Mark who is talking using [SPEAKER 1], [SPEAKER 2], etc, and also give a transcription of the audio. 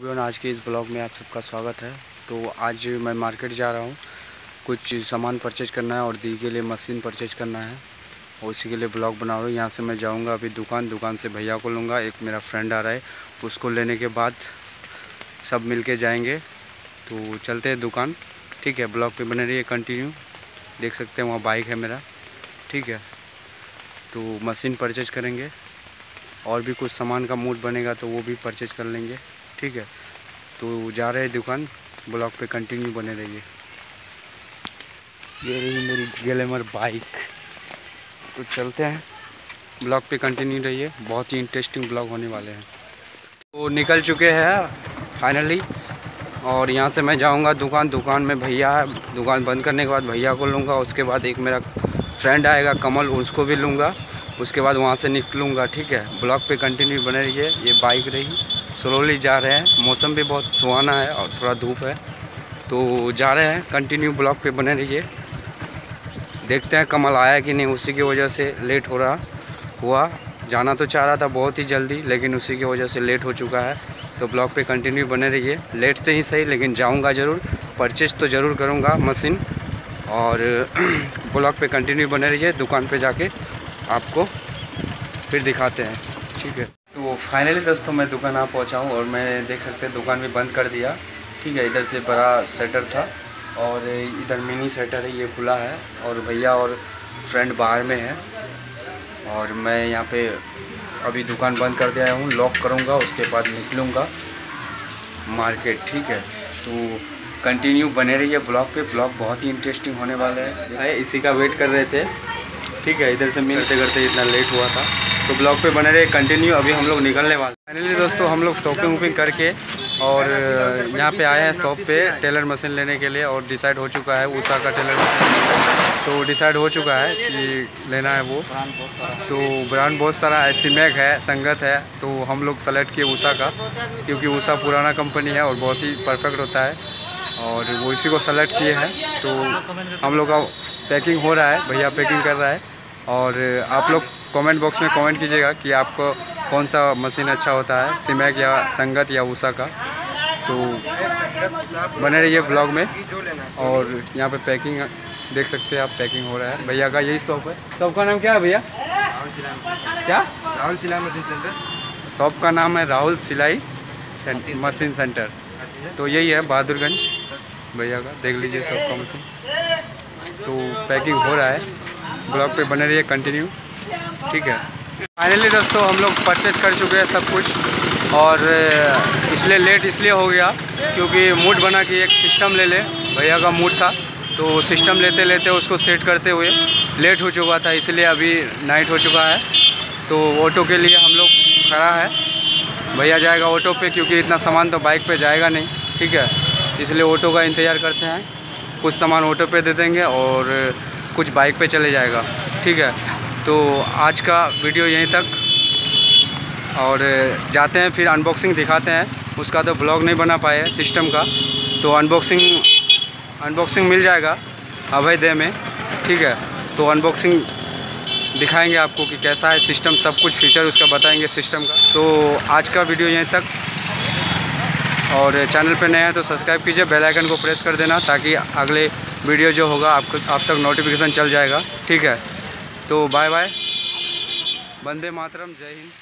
[SPEAKER 1] Everyone, आज के इस ब्लॉग में आप सबका स्वागत है। तो आज मैं मार्केट जा रहा हूँ। कुछ सामान परचेज करना है और दी के लिए मशीन परचेज करना है। और उसी के लिए ब्लॉग बना रहा हूँ। यहाँ से मैं जाऊँगा अभी दुकान। दुकान से भैया को लूँगा। एक मेरा फ्रेंड आ रहा है। उसको लेने के बाद सब मिल के जाएँगे। तो चलते हैं दुकान। ठीक है, ब्लॉग पर बने रहिए कंटिन्यू देख सकते हैं वहाँ बाइक है मेरा। ठीक है। तो मशीन परचेज करेंगे। और भी कुछ सामान का मूड बनेगा तो वो भी परचेज कर लेंगे। ठीक है। तो जा रहे हैं दुकान, ब्लॉग पे कंटिन्यू बने रहिए। ये रही मेरी ग्लैमर बाइक तो चलते हैं। ब्लॉग पे कंटिन्यू रहिए। बहुत ही इंटरेस्टिंग ब्लॉग होने वाले हैं। तो निकल चुके हैं फाइनली और यहाँ से मैं जाऊँगा दुकान। दुकान में भैया है दुकान बंद करने के बाद भैया को लूँगा। उसके बाद एक मेरा फ्रेंड आएगा, कमल, उसको भी लूँगा। उसके बाद वहाँ से निकलूँगा, ठीक है? ब्लॉक पे कंटिन्यू बने रहिए, ये बाइक रही। स्लोली जा रहे हैं। मौसम भी बहुत सुहाना है और थोड़ा धूप है। तो जा रहे हैं कंटिन्यू ब्लॉक पे बने रहिए। देखते हैं कमल आया कि नहीं, उसी की वजह से लेट हो रहा, हुआ। जाना तो चाह रहा था बहुत ही जल्दी, लेकिन उसी की वजह से लेट हो चुका है। तो ब्लॉग पे कंटिन्यू बने रहिए। लेट से ही सही, लेकिन जाऊँगा ज़रूर। परचेज तो ज़रूर करूँगा मशीन। और ब्लॉग पे कंटिन्यू बने रहिए, दुकान पे जाके। आपको फिर दिखाते हैं। ठीक है। तो फाइनली दोस्तों मैं दुकान आ पहुँचा हूँ और मैं देख सकते हैं दुकान भी बंद कर दिया। ठीक है, इधर से बड़ा शटर था और इधर मिनी शटर है, ये खुला है और भैया और फ्रेंड बाहर में है और मैं यहाँ पे अभी दुकान बंद कर दिया हूँ लॉक करूँगा, उसके बाद निकलूँगा मार्केट ठीक है तो कंटिन्यू बने रहिए ब्लॉग पे। ब्लॉग बहुत ही इंटरेस्टिंग होने वाला है। इसी का वेट कर रहे थे। ठीक है, इधर से मिलते करते इतना लेट हुआ था। तो ब्लॉग पे बने रहे कंटिन्यू अभी हम लोग निकलने वाले फाइनली दोस्तों, हम लोग शॉपिंग वॉपिंग करके और यहाँ पे आए हैं शॉप पे टेलर मशीन लेने के लिए और डिसाइड हो चुका है उषा का टेलर मशीन तो डिसाइड हो चुका है कि लेना है वो। तो ब्रांड बहुत सारा है सीमैक है, संगत है। तो हम लोग सेलेक्ट किए उषा का, क्योंकि उषा पुराना कंपनी है और बहुत ही परफेक्ट होता है। और वो इसी को सेलेक्ट किए हैं। तो हम लोग का पैकिंग हो रहा है, भैया पैकिंग कर रहा है। और आप लोग कमेंट बॉक्स में कमेंट कीजिएगा कि आपको कौन सा मशीन अच्छा होता है सिमैक या संगत या उषा का। तो बने रहिए ब्लॉग में और यहाँ पे पैकिंग देख सकते हैं आप पैकिंग हो रहा है। भैया का यही शॉप है। शॉप का नाम क्या है भैया? क्या?
[SPEAKER 2] राहुल सिलाई मशीन सेंटर।
[SPEAKER 1] शॉप का नाम है राहुल सिलाई मशीन सेंटर। तो यही है बहादुरगंज। भैया का देख लीजिए शॉप का मशीन तो पैकिंग हो रहा है। ब्लॉग पे बने रहिए कंटिन्यू ठीक है। फाइनली दोस्तों, हम लोग परचेज कर चुके हैं सब कुछ। और इसलिए लेट इसलिए हो गया, क्योंकि मूड बना कि एक सिस्टम ले ले। भैया का मूड था तो सिस्टम लेते लेते उसको सेट करते हुए लेट हो चुका था, इसलिए अभी नाइट हो चुका है। तो ऑटो के लिए हम लोग खड़ा है। भैया जाएगा ऑटो पे, क्योंकि इतना सामान तो बाइक पे जाएगा नहीं। ठीक है। इसलिए ऑटो का इंतज़ार करते हैं। कुछ सामान ऑटो पे दे देंगे और कुछ बाइक पे चले जाएगा, ठीक है? तो आज का वीडियो यहीं तक। और जाते हैं, फिर अनबॉक्सिंग दिखाते हैं। उसका तो ब्लॉग नहीं बना पाए सिस्टम का। तो अनबॉक्सिंग अनबॉक्सिंग मिल जाएगा अभय दे में, ठीक है? तो अनबॉक्सिंग दिखाएँगे आपको कि कैसा है सिस्टम सब कुछ फीचर उसका बताएँगे सिस्टम का। तो आज का वीडियो यहीं तक। और चैनल पर नए हैं तो सब्सक्राइब कीजिए, बेल आइकन को प्रेस कर देना ताकि अगले वीडियो जो होगा आपको, आप तक नोटिफिकेशन चल जाएगा। ठीक है? तो बाय बाय वंदे मातरम, जय हिंद।